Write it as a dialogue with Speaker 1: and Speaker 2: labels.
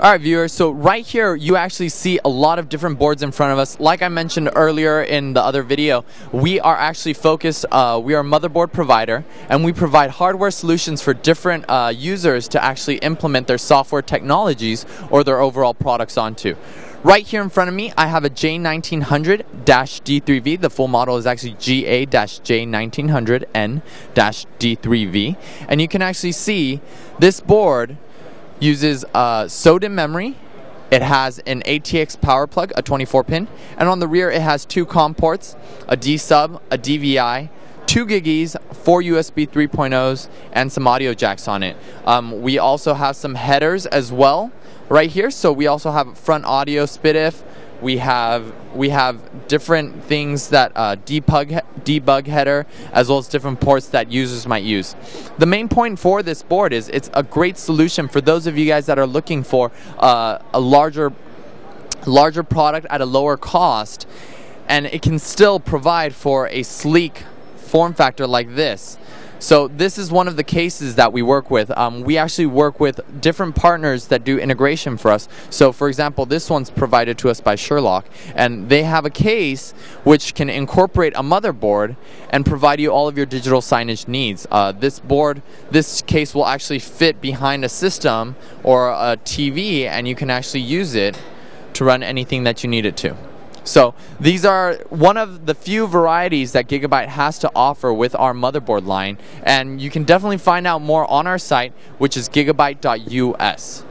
Speaker 1: All right, viewers, so right here you actually see a lot of different boards in front of us. Like I mentioned earlier in the other video, we are actually focused, uh, we are a motherboard provider, and we provide hardware solutions for different uh, users to actually implement their software technologies or their overall products onto. Right here in front of me, I have a J1900-D3V. The full model is actually GA-J1900N-D3V. And you can actually see this board uses uh, SODIMM memory. It has an ATX power plug, a 24 pin, and on the rear it has two COM ports, a D sub, a DVI, two GigEs, four USB 3.0s, and some audio jacks on it. Um, we also have some headers as well right here. So we also have front audio SPDIF, we have we have different things that uh, debug debug header as well as different ports that users might use. The main point for this board is it's a great solution for those of you guys that are looking for uh, a larger larger product at a lower cost and it can still provide for a sleek form factor like this. So this is one of the cases that we work with. Um, we actually work with different partners that do integration for us. So for example, this one's provided to us by Sherlock, and they have a case which can incorporate a motherboard and provide you all of your digital signage needs. Uh, this board, this case will actually fit behind a system or a TV, and you can actually use it to run anything that you need it to. So these are one of the few varieties that Gigabyte has to offer with our motherboard line, and you can definitely find out more on our site, which is gigabyte.us.